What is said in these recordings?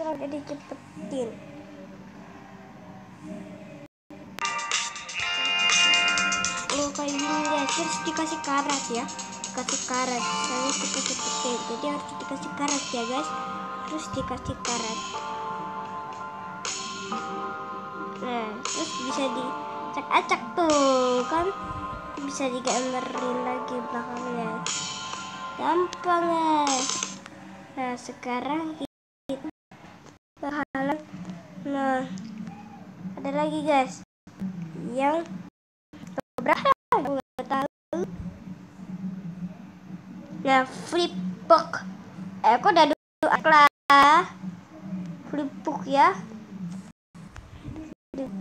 terlalu dicepetin. Oh kayak gini guys terus dikasih karat ya. Dikasih karat saya dikasih petir jadi harus dikasih karat ya guys. Terus dikasih karat nah terus bisa dicak-acak tuh kan? Bisa digambarin lagi belakangnya. Gampang guys. Nah sekarang ada lagi guys. Yang berapa aku nggak tahu. Nah flip book. Eh aku udah dulu lah flip book ya. Flip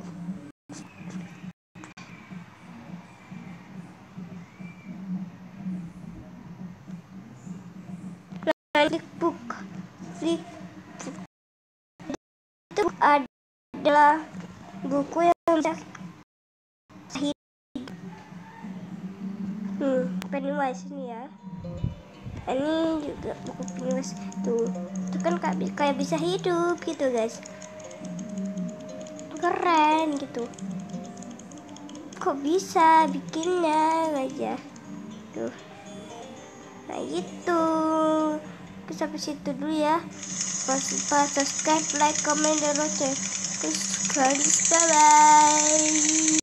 book. Flip book. Itu adalah buku yang bisa hmm Pennywise ini ya. Ini juga buku Pennywise tuh. Itu kan kayak bisa hidup gitu guys. Keren gitu. Kok bisa bikinnya aja tuh. Nah gitu. Sampai situ dulu ya. Pas pas subscribe like comment dan share terus bye bye